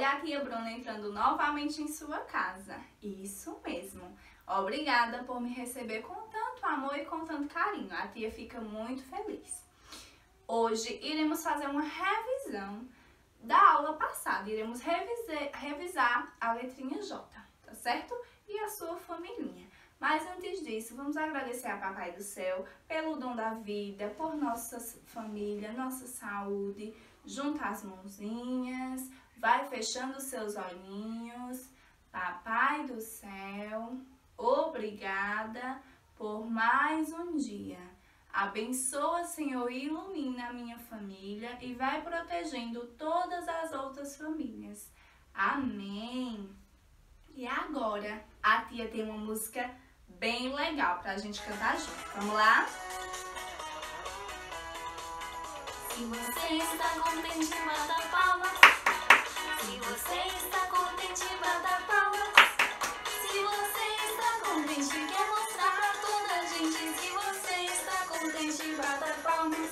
Olha a tia Bruna entrando novamente em sua casa. Isso mesmo. Obrigada por me receber com tanto amor e com tanto carinho. A tia fica muito feliz. Hoje iremos fazer uma revisão da aula passada. Iremos revisar, revisar a letrinha J, tá certo? E a sua família. Mas antes disso, vamos agradecer a Papai do Céu pelo dom da vida, por nossa família, nossa saúde. Junta as mãozinhas, vai fechando seus olhinhos. Papai do Céu, obrigada por mais um dia. Abençoa, Senhor, e ilumina a minha família e vai protegendo todas as outras famílias. Amém. E agora, a tia tem uma música bem legal pra gente cantar junto. Vamos lá? Se você está contente, bata palmas. Se você está contente, bata palmas. Se você está contente, quer mostrar toda a gente. Se você está contente, bata palmas.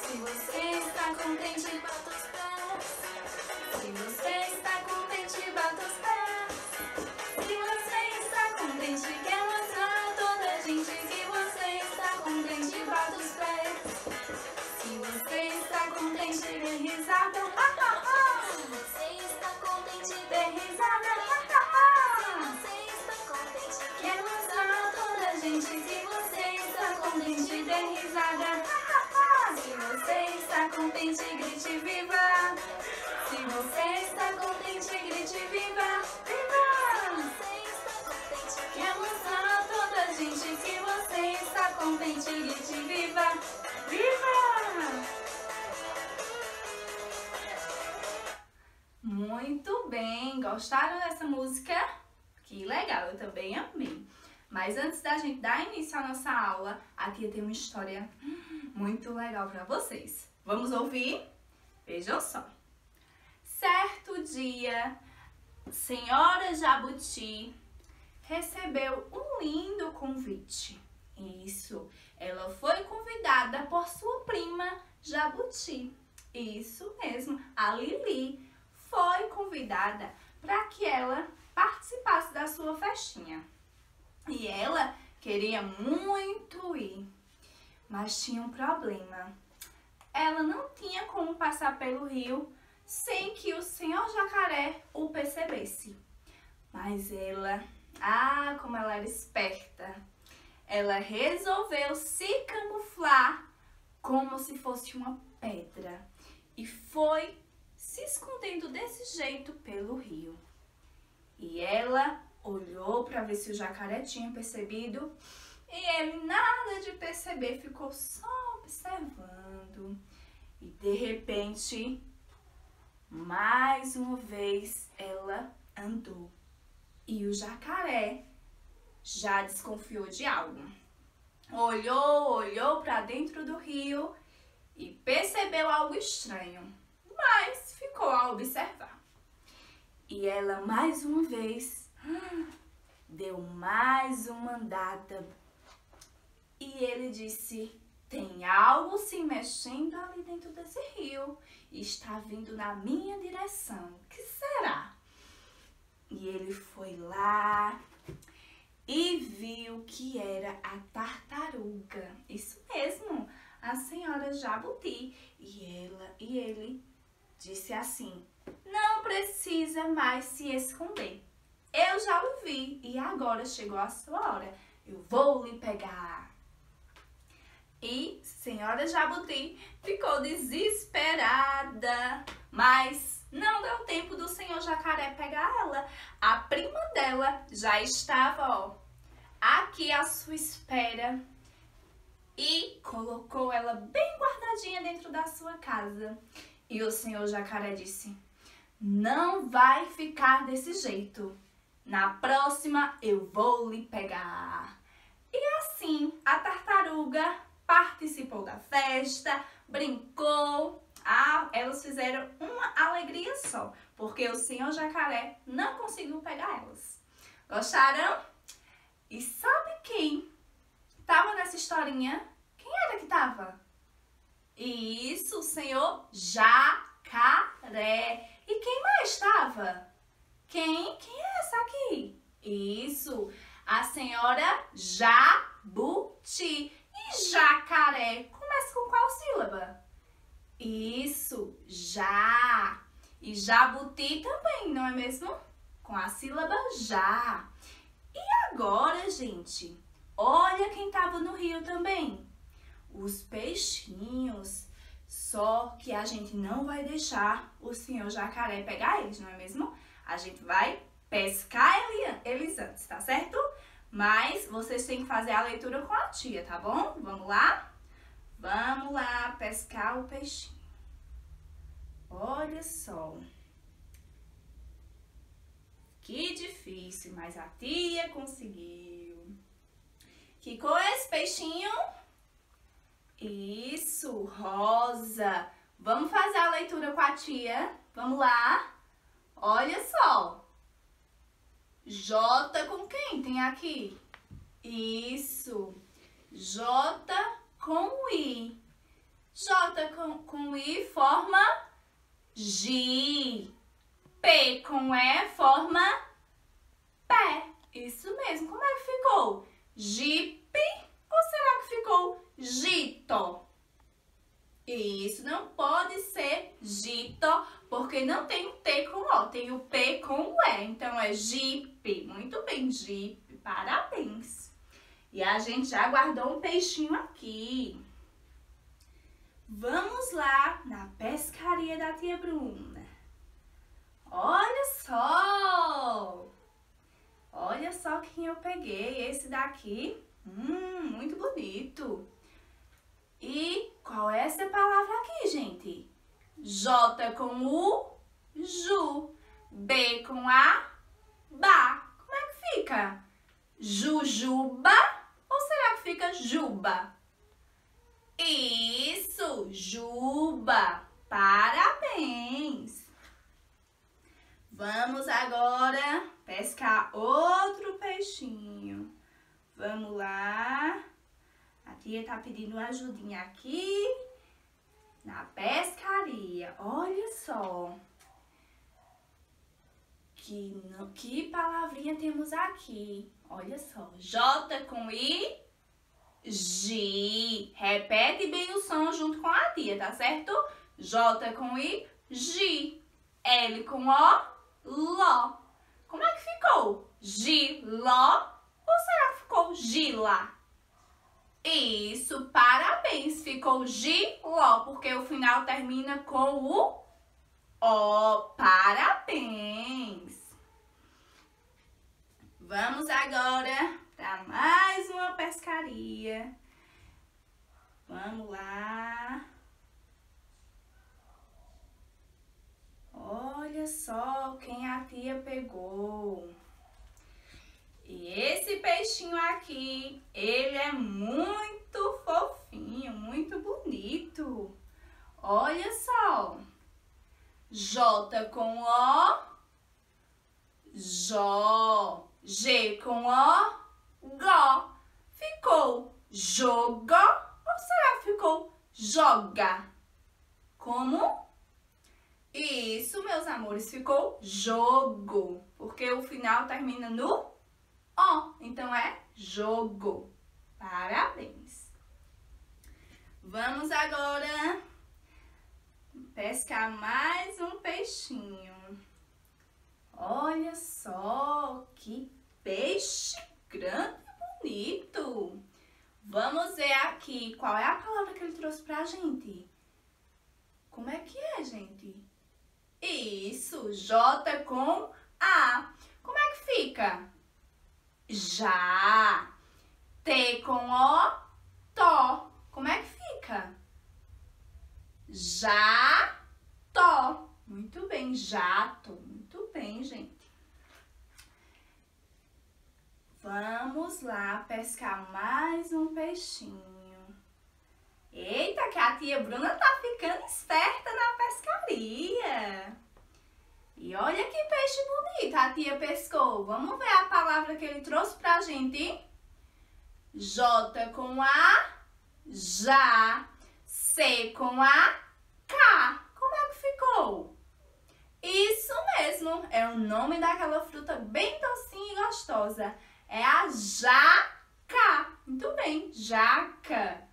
Se você está contente, bata os pés. Se você está contente, bata os pés. Se você está contente, quer mostrar toda a gente. Se você está contente, bata os pés. Se você está contente, dê risada. Está contente, grite viva. Se você está contente, grite viva. Viva! Se você está contente, quer mostrar a toda a gente. Se você está contente, grite viva. Viva! Muito bem! Gostaram dessa música? Que legal, eu também amei. Mas antes da gente dar início à nossa aula, a tia tem uma história muito legal para vocês. Vamos ouvir? Vejam só. Certo dia, Senhora Jabuti recebeu um lindo convite. Isso, ela foi convidada por sua prima Jabuti. Isso mesmo, a Lili foi convidada para que ela participasse da sua festinha. E ela queria muito ir, mas tinha um problema. Ela não tinha como passar pelo rio sem que o senhor jacaré o percebesse. Mas ela, ah, como ela era esperta, ela resolveu se camuflar como se fosse uma pedra e foi se escondendo desse jeito pelo rio. E ela olhou para ver se o jacaré tinha percebido e ele nada de perceber, ficou só observando. E de repente, mais uma vez ela andou. E o jacaré já desconfiou de algo. Olhou, olhou para dentro do rio e percebeu algo estranho, mas ficou a observar. E ela mais uma vez deu mais uma andada. E ele disse: Tem algo se mexendo ali dentro desse rio e está vindo na minha direção. O que será? E ele foi lá e viu que era a tartaruga. Isso mesmo, a senhora Jabuti. E ela e ele disse assim: Não precisa mais se esconder. Eu já o vi e agora chegou a sua hora. Eu vou lhe pegar. E senhora Jabuti ficou desesperada, mas não deu tempo do senhor jacaré pegar ela. A prima dela já estava, ó, aqui à sua espera e colocou ela bem guardadinha dentro da sua casa. E o senhor jacaré disse: Não vai ficar desse jeito. Na próxima eu vou lhe pegar. E assim a tartaruga participou da festa, brincou. Ah, elas fizeram uma alegria só, porque o senhor jacaré não conseguiu pegar elas. Gostaram? E sabe quem tava nessa historinha? Quem era que tava? Isso, o senhor jacaré. E quem mais estava? Quem? Quem é essa aqui? Isso, a senhora Jabuti. Jacaré começa com qual sílaba? Isso, já. E jabuti também, não é mesmo? Com a sílaba já. E agora, gente, olha quem estava no rio também. Os peixinhos. Só que a gente não vai deixar o senhor jacaré pegar eles, não é mesmo? A gente vai pescar eles antes, tá certo? Mas vocês têm que fazer a leitura com a tia, tá bom? Vamos lá? Vamos lá pescar o peixinho. Olha só. Que difícil, mas a tia conseguiu. Que cor é esse peixinho? Isso, rosa. Vamos fazer a leitura com a tia? Vamos lá? Olha só. J com quem tem aqui? Isso. J com I. J com, com I forma G. P com E forma pé. Isso mesmo. Como é que ficou? Jeep ou será que ficou Gito? Isso não pode ser Gito, porque não tem o T com O, tem o P com o E. Então é Jeep. Muito bem, Jeep. Parabéns. E a gente já guardou um peixinho aqui. Vamos lá na pescaria da tia Bruna. Olha só! Olha só quem eu peguei. Esse daqui, hum, muito bonito. E qual é essa palavra aqui, gente? J com U, Ju. B com A, Ba. Como é que fica? Jujuba ou será que fica Juba? Isso, Juba. Parabéns. Vamos agora pescar outro peixinho. Vamos lá. Tia tá pedindo ajudinha aqui na pescaria. Olha só. Que, que palavrinha temos aqui? Olha só. J com I, G. Repete bem o som junto com a tia, tá certo? J com I, G. L com O, Ló. Como é que ficou? Giló ou será que ficou Gila? Isso, parabéns. Ficou Giló, porque o final termina com o O. Parabéns. Vamos agora para mais uma pescaria. Vamos lá. Olha só quem a tia pegou. Esse peixinho aqui, ele é muito fofinho, muito bonito. Olha só. J com O, Jó. G com O, Gó. Ficou jogo ou será que ficou joga? Como? Isso, meus amores, ficou jogo, porque o final termina no O, então é jogo. Parabéns! Vamos agora pescar mais um peixinho. Olha só que peixe grande e bonito. Vamos ver aqui qual é a palavra que ele trouxe pra gente. Como é que é, gente? Isso, J com A. Como é que fica? Já. T com O, to. Como é que fica? Já, to. Muito bem, jato. Muito bem, gente. Vamos lá pescar mais um peixinho. Eita, que a tia Bruna tá ficando esperta na pescaria. E olha que peixe a tia pescou. Vamos ver a palavra que ele trouxe pra gente. J com A, já. C com A, K. Como é que ficou? Isso mesmo, é o nome daquela fruta bem docinha e gostosa. É a jaca. Muito bem, jaca.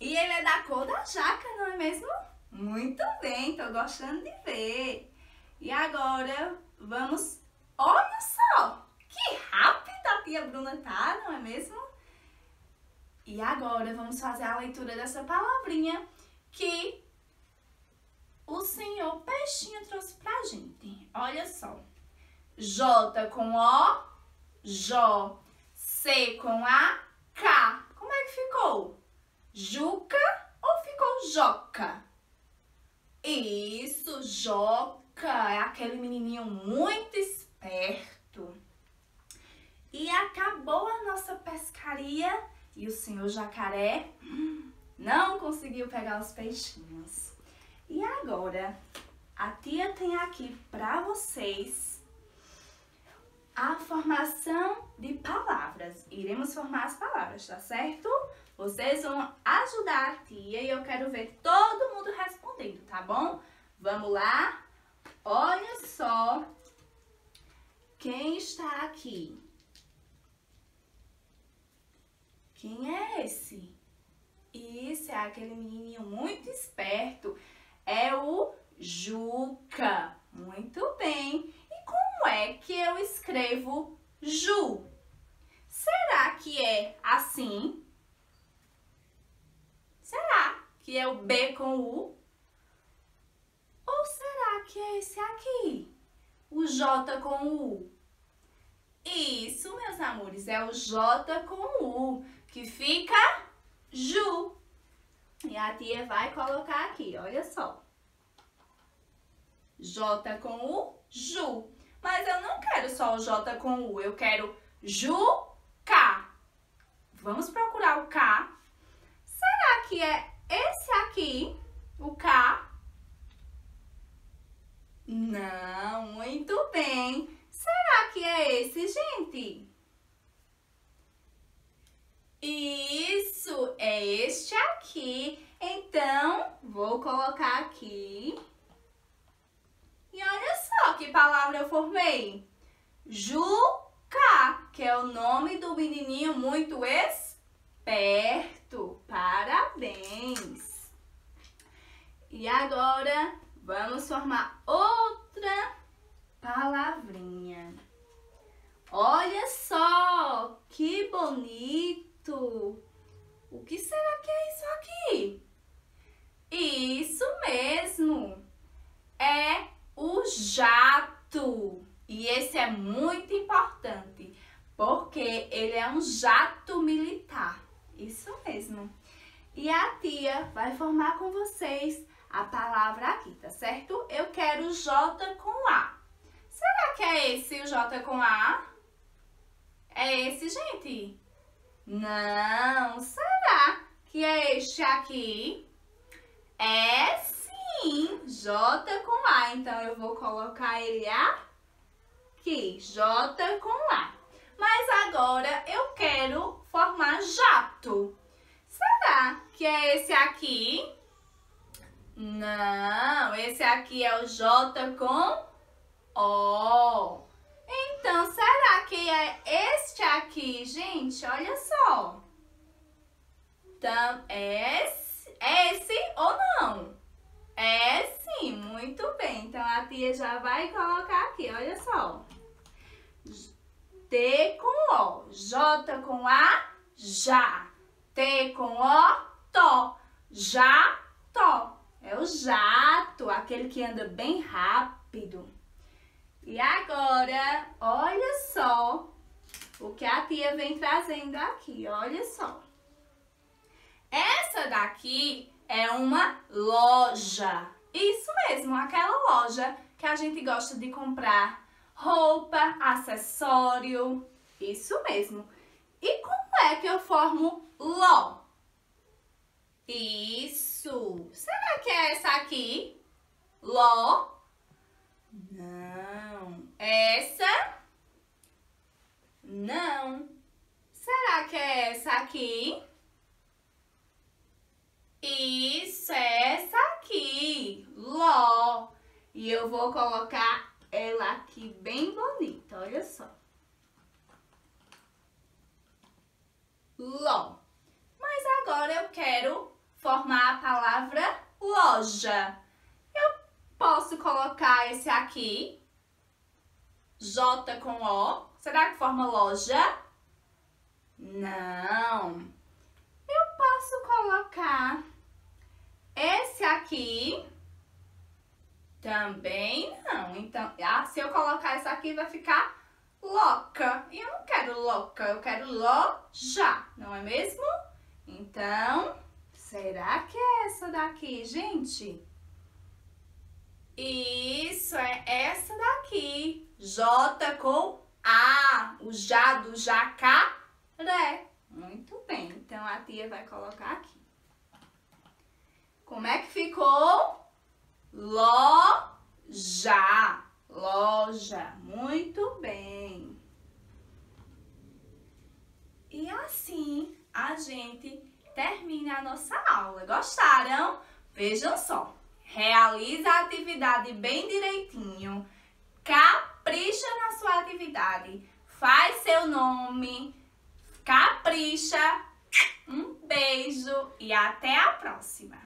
E ele é da cor da jaca, não é mesmo? Muito bem, tô gostando de ver. E agora vamos. Olha só! Que rápida a tia Bruna tá, não é mesmo? E agora vamos fazer a leitura dessa palavrinha que o senhor Peixinho trouxe pra gente. Olha só. J com O, Jó. C com A, K. Como é que ficou? Juca ou ficou Joca? Isso, Joca. É aquele menininho muito esperto. E acabou a nossa pescaria e o senhor jacaré não conseguiu pegar os peixinhos. E agora, a tia tem aqui para vocês a formação de palavras. Iremos formar as palavras, tá certo? Vocês vão ajudar a tia e eu quero ver todo mundo respondendo, tá bom? Vamos lá? Olha só quem está aqui. Quem é esse? Isso é aquele menininho muito esperto é o Juca. Muito bem. E como é que eu escrevo Ju? Será que é assim? Será que é o B com U? Ou será que é esse aqui? O J com U? Isso, meus amores, é o J com U, que fica Ju. E a tia vai colocar aqui, olha só. J com U, Ju. Mas eu não quero só o J com U, eu quero Ju, K. Vamos procurar o K. Será que é esse aqui, o K? Não, muito bem. Será que é esse, gente? Isso, é este aqui. Então, vou colocar aqui. E olha só que palavra eu formei. Juca, que é o nome do menininho muito esperto. Parabéns! E agora, vamos formar outra palavrinha. Olha só, que bonito! O que será que é isso aqui? Isso mesmo! É o jato. E esse é muito importante, porque ele é um jato militar. Isso mesmo. E a tia vai formar com vocês a palavra aqui, tá certo? Eu quero J com A. Será que é esse o J com A? É esse, gente? Não, será que é este aqui? É sim, J com A. Então, eu vou colocar ele aqui, J com A. Mas agora eu quero formar jato. Será que é esse aqui? Não, esse aqui é o J com O. Então, será que é este aqui, gente? Olha só. Então, é esse, é esse ou não? É sim, muito bem. Então, a tia já vai colocar aqui, olha só. T com O, J com A, já. T com O, to, já, to. É o jato, aquele que anda bem rápido. E agora, olha só o que a tia vem trazendo aqui, olha só. Essa daqui é uma loja. Isso mesmo, aquela loja que a gente gosta de comprar roupa, acessório. Isso mesmo. E como é que eu formo ló? Isso. Será que é essa aqui? Ló? Não. Essa? Não. Será que é essa aqui? Isso, é essa aqui. Ló. E eu vou colocar ela aqui bem bonita, olha só. Ló. Mas agora eu quero formar a palavra loja. Eu posso colocar esse aqui, J com O. Será que forma loja? Não. Eu posso colocar esse aqui. Também não. Então, ah, se eu colocar isso aqui, vai ficar louca. E eu não quero louca, eu quero loja, não é mesmo? Então, será que é essa daqui, gente? Isso, é essa daqui. J com A, o já do jacaré. Muito bem, então a tia vai colocar aqui. Como é que ficou? Loja. Loja. Muito bem. E assim a gente termina a nossa aula. Gostaram? Vejam só. Realiza a atividade bem direitinho. Capricha na sua atividade. Faz seu nome. Capricha. Um beijo e até a próxima.